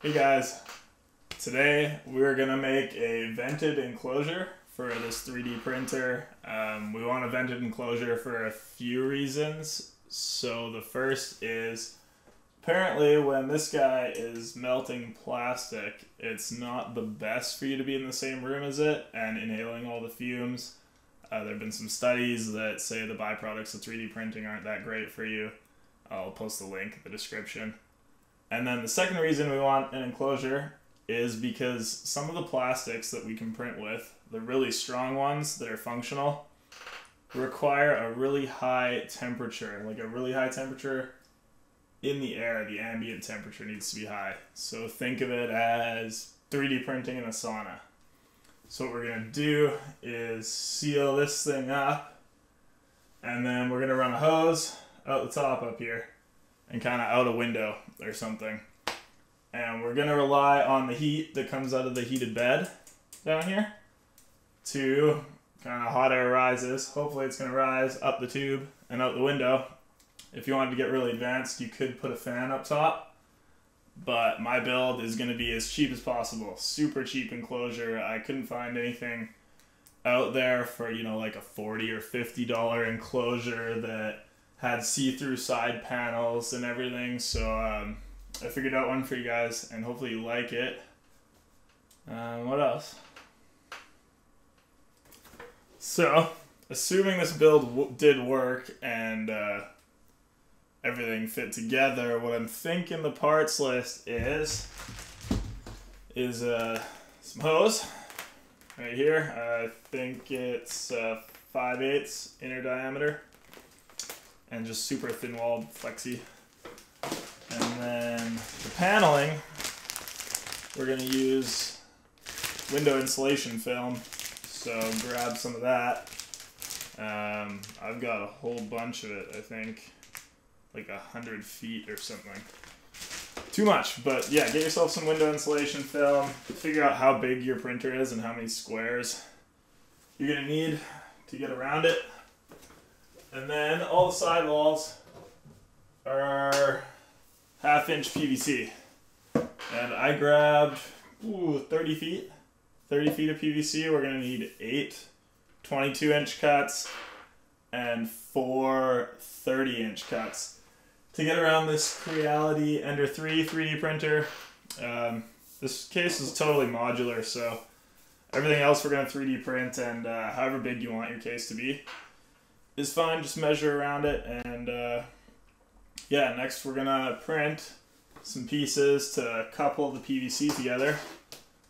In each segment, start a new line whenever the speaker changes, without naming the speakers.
Hey guys, today we're gonna make a vented enclosure for this 3D printer. Um, we want a vented enclosure for a few reasons. So the first is apparently when this guy is melting plastic, it's not the best for you to be in the same room as it and inhaling all the fumes. Uh, there have been some studies that say the byproducts of 3D printing aren't that great for you. I'll post the link in the description. And then the second reason we want an enclosure is because some of the plastics that we can print with, the really strong ones that are functional, require a really high temperature, like a really high temperature in the air. The ambient temperature needs to be high. So think of it as 3D printing in a sauna. So what we're gonna do is seal this thing up, and then we're gonna run a hose out the top up here and kind of out a window or something. And we're going to rely on the heat that comes out of the heated bed down here to kind of hot air rises. Hopefully it's going to rise up the tube and out the window. If you wanted to get really advanced, you could put a fan up top. But my build is going to be as cheap as possible. Super cheap enclosure. I couldn't find anything out there for, you know, like a 40 or $50 enclosure that had see-through side panels and everything. So um, I figured out one for you guys, and hopefully you like it. Um, what else? So, assuming this build did work and uh, everything fit together, what I'm thinking the parts list is is uh, some hose right here. I think it's uh, 5 eighths inner diameter and just super thin walled flexi. And then the paneling, we're going to use window insulation film. So grab some of that. Um, I've got a whole bunch of it, I think. Like a hundred feet or something. Too much, but yeah, get yourself some window insulation film. Figure out how big your printer is and how many squares you're to need to get around it. And then all the side walls are half inch PVC. And I grabbed ooh, 30 feet. 30 feet of PVC. We're to need eight 22 inch cuts and four 30 inch cuts. To get around this Creality Ender 3 3D printer, um, this case is totally modular, so everything else we're to 3D print and uh, however big you want your case to be is fine. Just measure around it. And uh, yeah, next we're to print some pieces to couple the PVC together.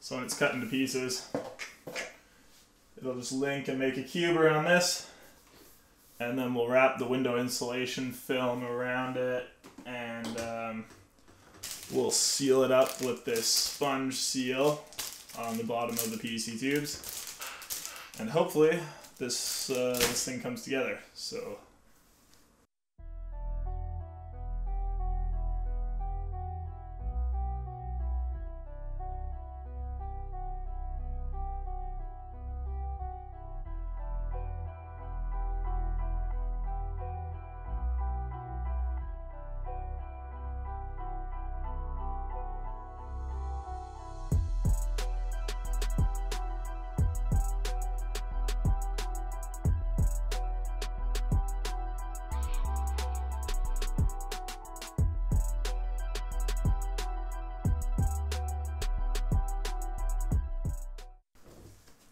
So when it's cut into pieces, it'll just link and make a cube around this. And then we'll wrap the window insulation film around it and um, we'll seal it up with this sponge seal on the bottom of the PVC tubes. And hopefully this uh, this thing comes together. So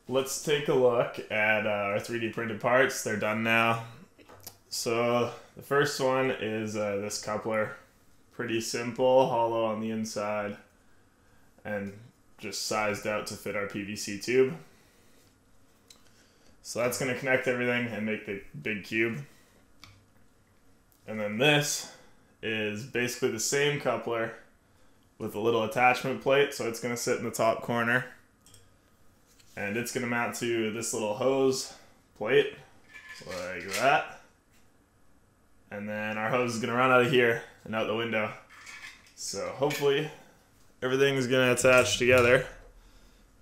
let's take a look at uh, our 3D printed parts. They're done now. So the first one is uh, this coupler. Pretty simple, hollow on the inside, and just sized out to fit our PVC tube. So that's going to connect everything and make the big cube. And then this is basically the same coupler with a little attachment plate, so it's going to sit in the top corner and it's gonna mount to this little hose. Plate like that. And then our hose is gonna run out of here and out the window. So hopefully everything's gonna attach together.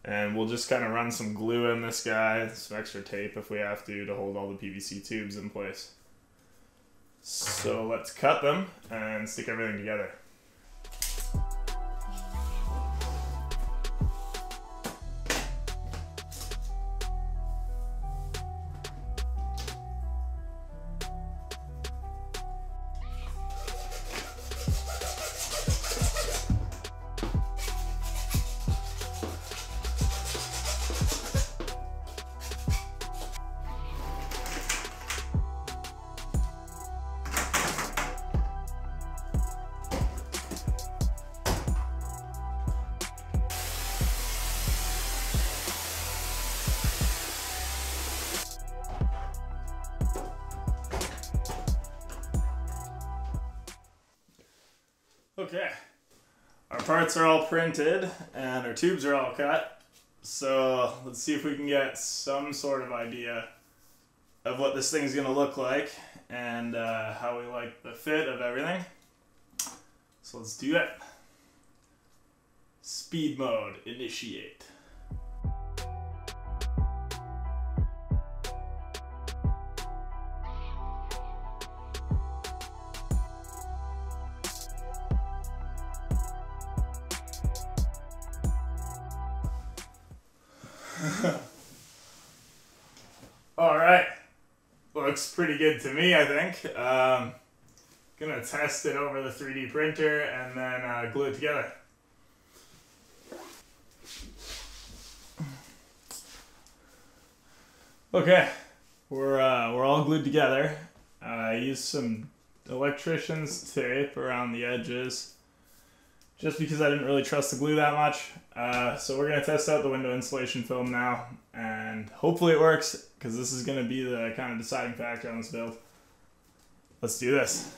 And we'll just kind of run some glue in this guy some extra tape if we have to to hold all the PVC tubes in place. So let's cut them and stick everything together Okay. Our parts are all printed and our tubes are all cut. So let's see if we can get some sort of idea of what this thing's going to look like and uh, how we like the fit of everything. So let's do it. Speed mode, initiate. Looks pretty good to me, I think. Um, gonna test it over the 3D printer and then uh, glue it together. Okay, we're, uh, we're all glued together. Uh, I used some electrician's tape around the edges just because I didn't really trust the glue that much. Uh, so we're going to test out the window insulation film now, and hopefully it works, because this is going to be the kind of deciding factor on this build. Let's do this.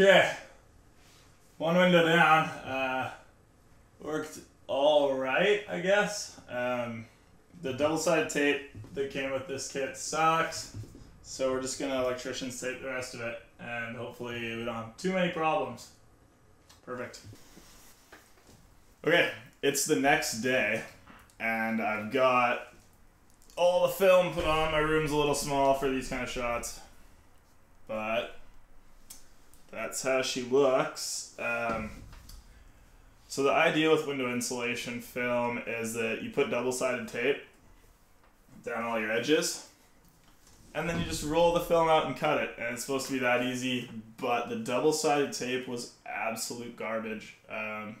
Okay. One window down. Uh, worked all right, I guess. Um, the double-sided tape that came with this kit sucks. So we're just gonna electrician's tape the rest of it, and hopefully we don't have too many problems. Perfect. Okay, it's the next day, and I've got all the film put on. My room's a little small for these kind of shots, but that's how she looks. Um, so the idea with window insulation film is that you put double-sided tape down all your edges, and then you just roll the film out and cut it. And it's supposed to be that easy, but the double-sided tape was absolute garbage. Um,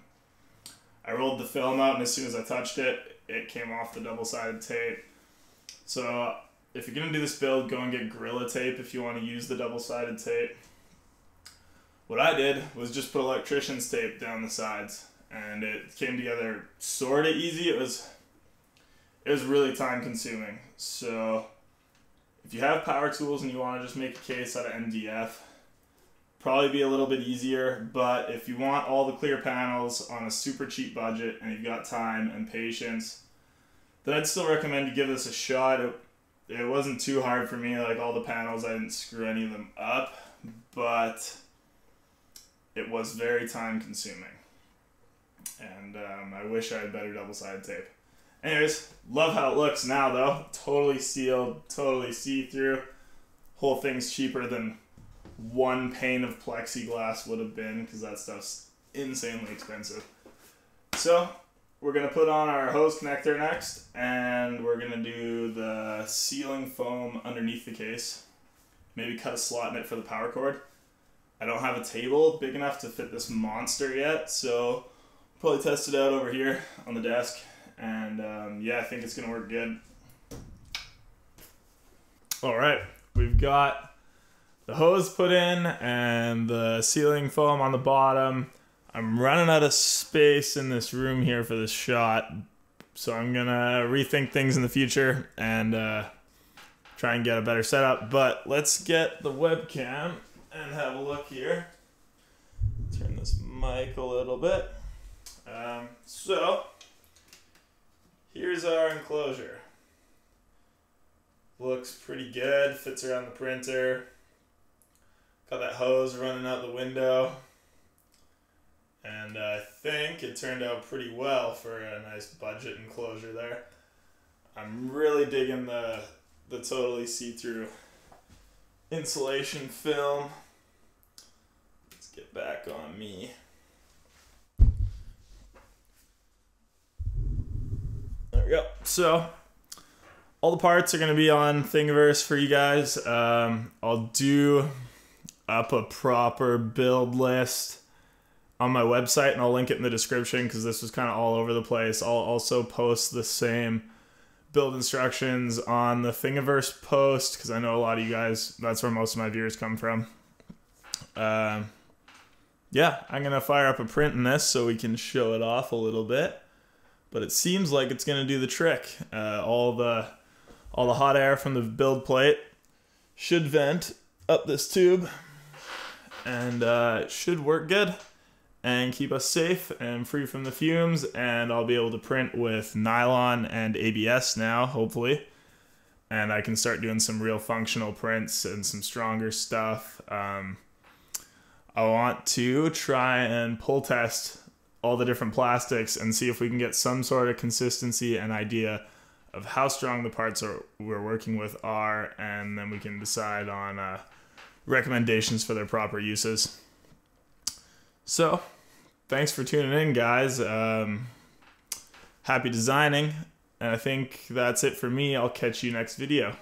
I rolled the film out, and as soon as I touched it, it came off the double-sided tape. So if you're gonna do this build, go and get Gorilla Tape if you want to use the double-sided tape. What I did was just put electrician's tape down the sides, and it came together sort of easy. It was it was really time consuming. So if you have power tools and you want to just make a case out of MDF, probably be a little bit easier. But if you want all the clear panels on a super cheap budget and you've got time and patience, then I'd still recommend you give this a shot. It, it wasn't too hard for me. Like all the panels, I didn't screw any of them up, but it was very time consuming. And um, I wish I had better double sided tape. Anyways, love how it looks now though. Totally sealed, totally see through. Whole thing's cheaper than one pane of plexiglass would have been because that stuff's insanely expensive. So we're gonna put on our hose connector next and we're gonna do the sealing foam underneath the case. Maybe cut a slot in it for the power cord. I don't have a table big enough to fit this monster yet, so probably test it out over here on the desk. And um, yeah, I think it's gonna work good. All right, we've got the hose put in and the sealing foam on the bottom. I'm running out of space in this room here for this shot, so I'm gonna rethink things in the future and uh, try and get a better setup. But let's get the webcam and have a look here. Turn this mic a little bit. Um, so, here's our enclosure. Looks pretty good, fits around the printer. Got that hose running out the window. And I think it turned out pretty well for a nice budget enclosure there. I'm really digging the the totally see-through insulation film. Let's get back on me. There we go. So all the parts are going to be on Thingiverse for you guys. Um, I'll do up a proper build list on my website and I'll link it in the description because this was kind of all over the place. I'll also post the same build instructions on the Thingiverse post because I know a lot of you guys, that's where most of my viewers come from. Um, yeah, I'm to fire up a print in this so we can show it off a little bit. But it seems like it's to do the trick. Uh, all the all the hot air from the build plate should vent up this tube and uh, it should work good and keep us safe and free from the fumes and I'll be able to print with nylon and ABS now hopefully and I can start doing some real functional prints and some stronger stuff um, I want to try and pull test all the different plastics and see if we can get some sort of consistency and idea of how strong the parts are we're working with are, and then we can decide on uh, recommendations for their proper uses. So, thanks for tuning in, guys. Um, happy designing, and I think that's it for me. I'll catch you next video.